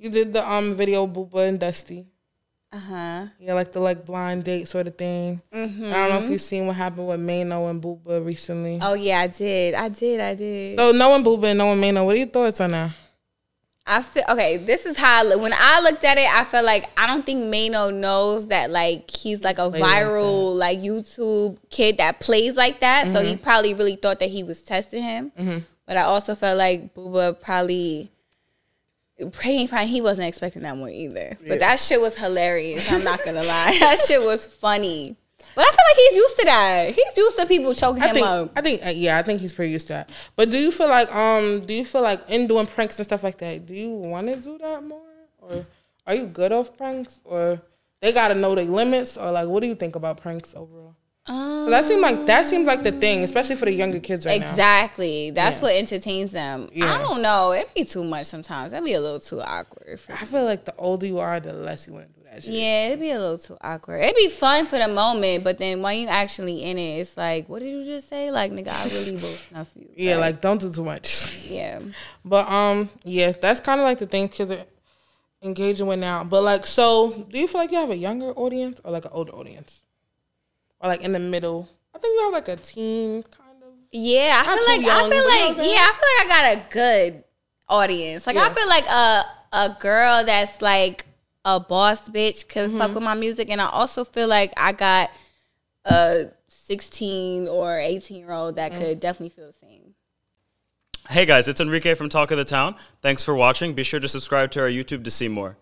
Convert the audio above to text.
You did the um video Buba and Dusty. Uh huh. Yeah, like the like blind date sort of thing. Mm-hmm. I don't know if you've seen what happened with Maino and Buba recently. Oh yeah, I did. I did. I did. So knowing Buba and knowing Maino, what are your thoughts on that? I feel okay. This is how I look. when I looked at it, I felt like I don't think Maino knows that like he's like a Play viral like, YouTube kid that plays like that. So Mm-hmm. he probably really thought that he was testing him. But I also felt like Buba probably. He, probably he wasn't expecting that one either. But that shit was hilarious. I'm not gonna lie. That shit was funny. But I feel like he's used to that. He's used to people choking I him think, up. I think, uh, yeah, I think he's pretty used to that. But do you feel like, um, do you feel like in doing pranks and stuff like that, do you want to do that more, or are you good off pranks, or they got to know their limits, or like, what do you think about pranks overall? 'Cause that seems like that seems like the thing, especially for the younger kids right now. Exactly. That's Yeah. what entertains them. Yeah. I don't know. It'd be too much sometimes. It'd be a little too awkward. For I feel like the older you are, the less you want to do that shit. yeah, it'd be a little too awkward. It'd be fun for the moment, but then when you actually in it, it's like, what did you just say? Like, nigga, I really will snuff you. Yeah, like don't do too much. yeah. But um, yes, that's kind of like the thing kids are engaging with now. But like, so do you feel like you have a younger audience or like an older audience, or like in the middle? I think you have like a teen kind of. Yeah, I feel like young, I but you feel know like yeah, I feel like I got a good audience. Like I feel like a a girl that's like a boss bitch could Mm-hmm. fuck with my music, and I also feel like I got a sixteen or eighteen year old that Mm. could definitely feel the same. Hey guys, it's Enrique from Talk of the Town. Thanks for watching. Be sure to subscribe to our YouTube to see more.